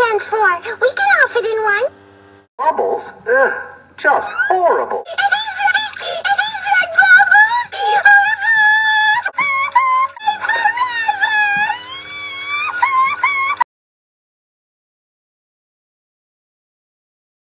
stands for. We can all fit in one. Bubbles? Ugh, just horrible.